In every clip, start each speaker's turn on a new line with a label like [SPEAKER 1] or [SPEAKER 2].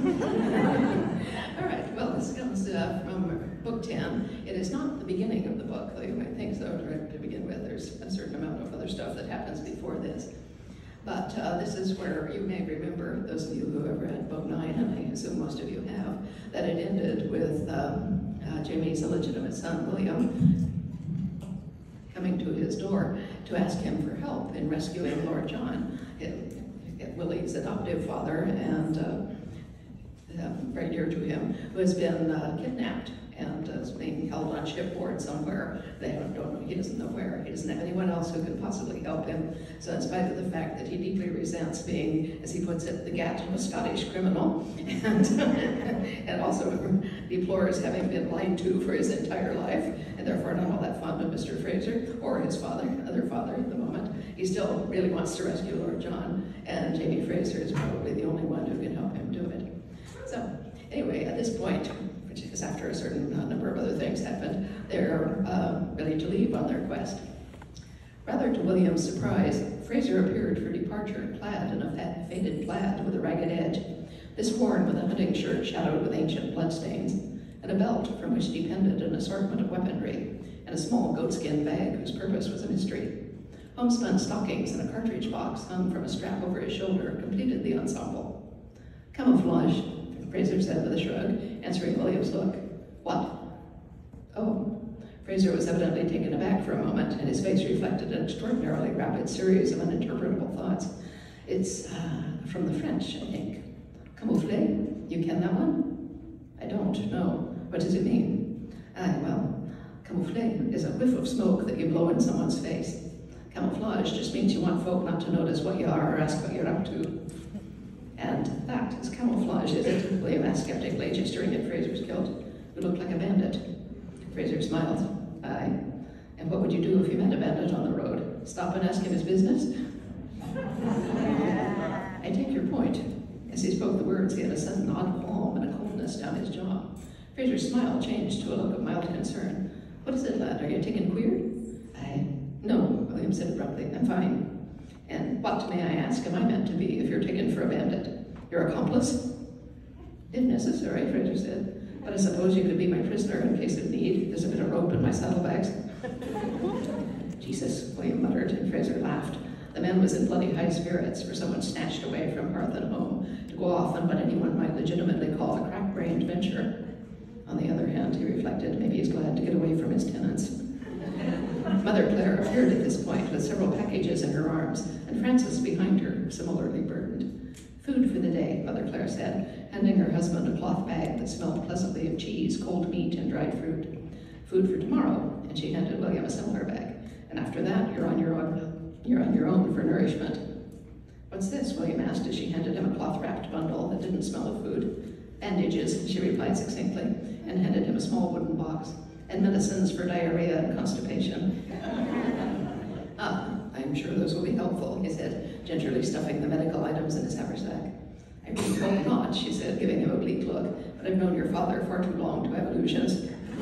[SPEAKER 1] All right, well, this comes uh, from Book 10. It is not the beginning of the book, though you might think so to begin with. There's a certain amount of other stuff that happens before this. But uh, this is where you may remember, those of you who have read Book 9, and I assume most of you have, that it ended with um, uh, Jamie's illegitimate son, William, coming to his door to ask him for help in rescuing Lord John, Willie's adoptive father, and uh, uh, very dear to him, who has been uh, kidnapped and is being held on shipboard somewhere. They don't, don't know, he doesn't know where. He doesn't have anyone else who could possibly help him. So in spite of the fact that he deeply resents being, as he puts it, the gat of a Scottish criminal, and, and also deplores having been lied to for his entire life, and therefore not all that fond of Mr. Fraser or his father, other father at the moment, he still really wants to rescue Lord John, and Jamie Fraser is probably the only one who can help. So anyway, at this point, which is after a certain uh, number of other things happened, they're uh, ready to leave on their quest. Rather to William's surprise, Fraser appeared for departure, clad in a fat, faded plaid with a ragged edge, this worn with a hunting shirt shadowed with ancient bloodstains, and a belt from which depended an assortment of weaponry, and a small goatskin bag whose purpose was a mystery. Homespun stockings and a cartridge box hung from a strap over his shoulder completed the ensemble. Camouflage, Fraser said with a shrug, answering William's look. What? Oh. Fraser was evidently taken aback for a moment, and his face reflected an extraordinarily rapid series of uninterpretable thoughts. It's uh, from the French, I think. Camouflé? You ken that one? I don't know. What does it mean? Ah, well, camouflé is a whiff of smoke that you blow in someone's face. Camouflage just means you want folk not to notice what you are or ask what you're up to. And that is camouflage, is it? William asked skeptically, gesturing at Fraser's kilt, who looked like a bandit. Fraser smiled. Aye. And what would you do if you met a bandit on the road? Stop and ask him his business? I take your point. As he spoke the words, he had a sudden odd qualm and a coldness down his jaw. Fraser's smile changed to a look of mild concern. What is it, lad? Are you taken queer? I... No, William said abruptly. I'm fine. And what, may I ask, am I meant to be if you're taken for a bandit? Your accomplice? If necessary, Fraser said. But I suppose you could be my prisoner in case of need. There's a bit of rope in my saddlebags. Jesus, William muttered, and Fraser laughed. The man was in bloody high spirits for someone snatched away from hearth and home to go off on what anyone might legitimately call a crack-brained venture. On the other hand, he reflected, maybe he's glad to get away from his tenants. Mother Claire appeared at this point with several packages in her arms, and Frances behind her, similarly burdened. Food for the day, Mother Claire said, handing her husband a cloth bag that smelled pleasantly of cheese, cold meat, and dried fruit. Food for tomorrow, and she handed William a similar bag. And after that, you're on your own, you're on your own for nourishment. What's this? William asked as she handed him a cloth-wrapped bundle that didn't smell of food. Bandages, she replied succinctly, and handed him a small wooden box and medicines for diarrhea and constipation. ah, I'm sure those will be helpful, he said, gingerly stuffing the medical items in his haversack. I hope not, she said, giving him a bleak look, but I've known your father far too long to have illusions.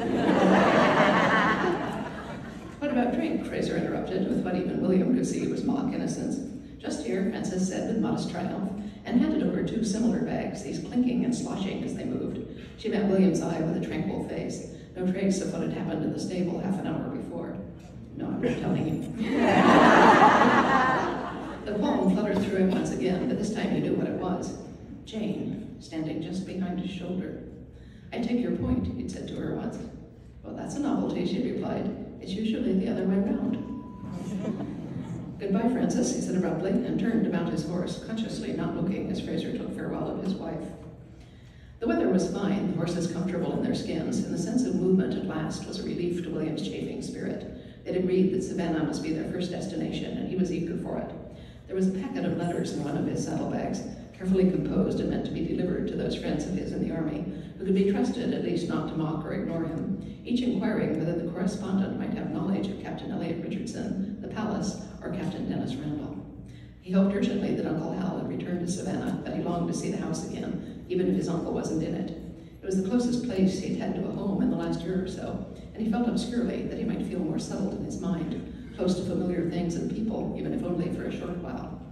[SPEAKER 1] what about drink? Fraser interrupted, with what even William could see was mock innocence. Just here, Frances said with modest triumph, and handed over two similar bags, these clinking and sloshing as they moved. She met William's eye with a tranquil face. No trace of what had happened in the stable half an hour before. No, I'm not telling you. the palm fluttered through him once again, but this time he knew what it was. Jane, standing just behind his shoulder. I take your point, he'd said to her once. Well, that's a novelty, she replied. It's usually the other way round. Goodbye, Frances, he said abruptly, and turned to mount his horse, consciously not looking as Fraser took farewell of his wife. The weather was fine, the horses comfortable in their skins, and the sense of movement at last was a relief to William's chafing spirit. They'd agreed that Savannah must be their first destination, and he was eager for it. There was a packet of letters in one of his saddlebags, carefully composed and meant to be delivered to those friends of his in the army, who could be trusted at least not to mock or ignore him, each inquiring whether the correspondent might have knowledge of Captain Elliot Richardson, the Pallas, or Captain Denys Randall. He hoped urgently that Uncle Hal had returned to Savannah, but he longed to see the house again, even if his uncle wasn't in it. It was the closest place he'd had to a home in the last year or so, and he felt obscurely that he might feel more settled in his mind, close to familiar things and people, even if only for a short while.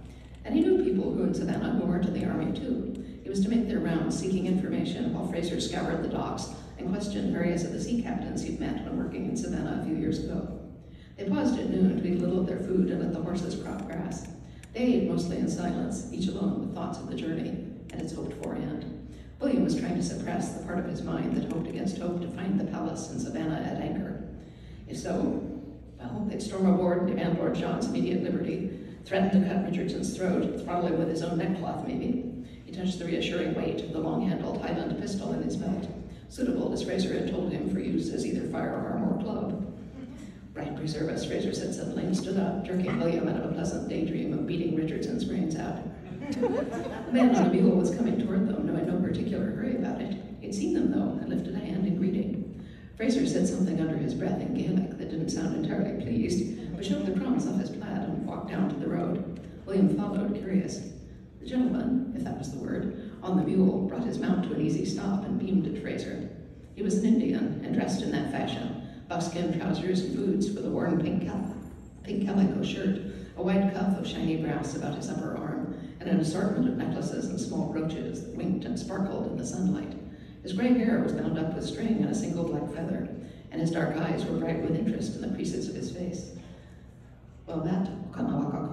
[SPEAKER 1] And he knew people who in Savannah who weren't in the army too. He was to make their rounds seeking information while Fraser scoured the docks and questioned various of the sea captains he'd met when working in Savannah a few years ago. They paused at noon to eat a little of their food and let the horses crop grass. They ate mostly in silence, each alone with thoughts of the journey and its hoped-for end. William was trying to suppress the part of his mind that hoped against hope to find the Pallas in Savannah at anchor. If so, well, they'd storm aboard and demand Lord John's immediate liberty, threaten to cut Richardson's throat, throttle him with his own neckcloth maybe. He touched the reassuring weight of the long-handled Highland pistol in his belt, suitable, as Fraser had told him, for use as either firearm or club. Right, preserve us, Fraser said suddenly and stood up, jerking William out of a pleasant daydream of beating Richardson's brains out. the man on the mule was coming toward them, knowing no particular hurry about it. He'd seen them, though, and lifted a hand in greeting. Fraser said something under his breath in Gaelic that didn't sound entirely pleased, but shook the crumbs off his plaid and walked down to the road. William followed, curious. The gentleman, if that was the word, on the mule brought his mount to an easy stop and beamed at Fraser. He was an Indian and dressed in that fashion, buckskin trousers and boots with a worn pink, cal- pink calico shirt, a white cuff of shiny brass about his upper arm, and an assortment of necklaces and small brooches that winked and sparkled in the sunlight. His gray hair was bound up with string and a single black feather, and his dark eyes were bright with interest in the creases of his face. Well, that, Kanawaka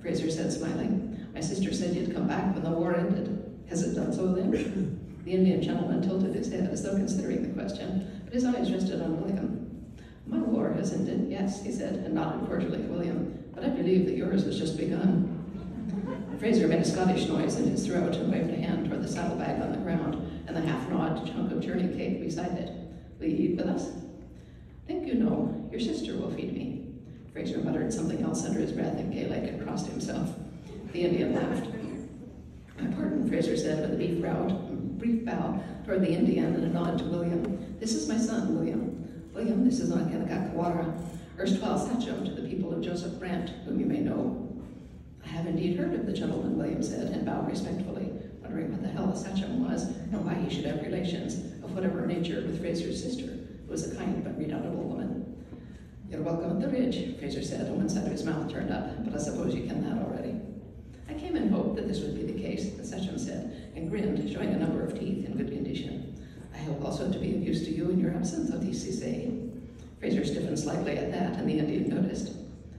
[SPEAKER 1] Fraser said, smiling. My sister said you'd come back when the war ended. Has it done so then? The Indian gentleman tilted his head as though considering the question, but his eyes rested on William. My war has ended, yes, he said, and nodded cordially at William, but I believe that yours has just begun. Fraser made a Scottish noise in his throat and waved a hand toward the saddlebag on the ground and the half-gnawed chunk of journey cake beside it. Will you eat with us? Think you know, your sister will feed me. Fraser muttered something else under his breath and Gaelic crossed himself. The Indian laughed. My pardon, Fraser said with a brief bow, brief bow toward the Indian and a nod to William. This is my son, William. William, this is Nakanakakawara, erstwhile sachem to the people of Joseph Brant, whom you may know. I have indeed heard of the gentleman, William said, and bowed respectfully, wondering what the hell a sachem was and why he should have relations of whatever nature with Fraser's sister, who was a kind but redoubtable woman. You're welcome at the ridge, Fraser said, and one side of his mouth turned up, but I suppose you ken that already. I came in hope that this would be the case, the sachem said, and grinned, showing a number of teeth in good condition. I hope also to be of use to you in your absence, Odissise. Fraser stiffened slightly at that, and the Indian noticed.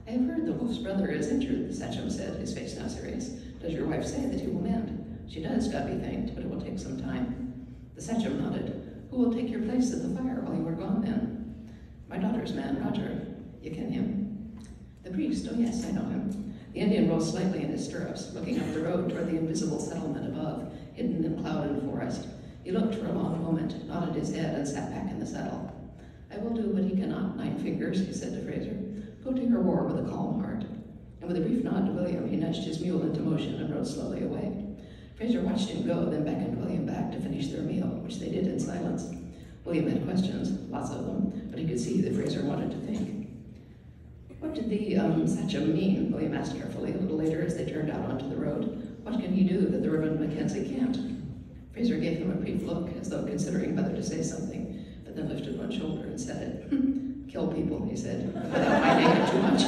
[SPEAKER 1] I have heard the wolf's brother is injured, the sachem said, his face now serious. Does your wife say that he will mend? She does, God be thanked, but it will take some time. The sachem nodded. Who will take your place at the fire while you are gone then? My daughter's man, Roger. You ken him? The priest, oh yes, I know him. The Indian rose slightly in his stirrups, looking up the road toward the invisible settlement above, hidden in cloud and forest. He looked for a long moment, nodded his head, and sat back in the saddle. I will do what he cannot, Nine Fingers, he said to Fraser. Go to your war with a calm heart. And with a brief nod to William, he nudged his mule into motion and rode slowly away. Fraser watched him go, then beckoned William back to finish their meal, which they did in silence. William had questions, lots of them, but he could see that Fraser wanted to think. What did the um, sachem mean? William asked carefully a little later as they turned out onto the road. What can he do that the Reverend MacKenzie can't? Fraser gave him a brief look, as though considering whether to say something, but then lifted one shoulder and said it. Kill people, he said, without minding it too much.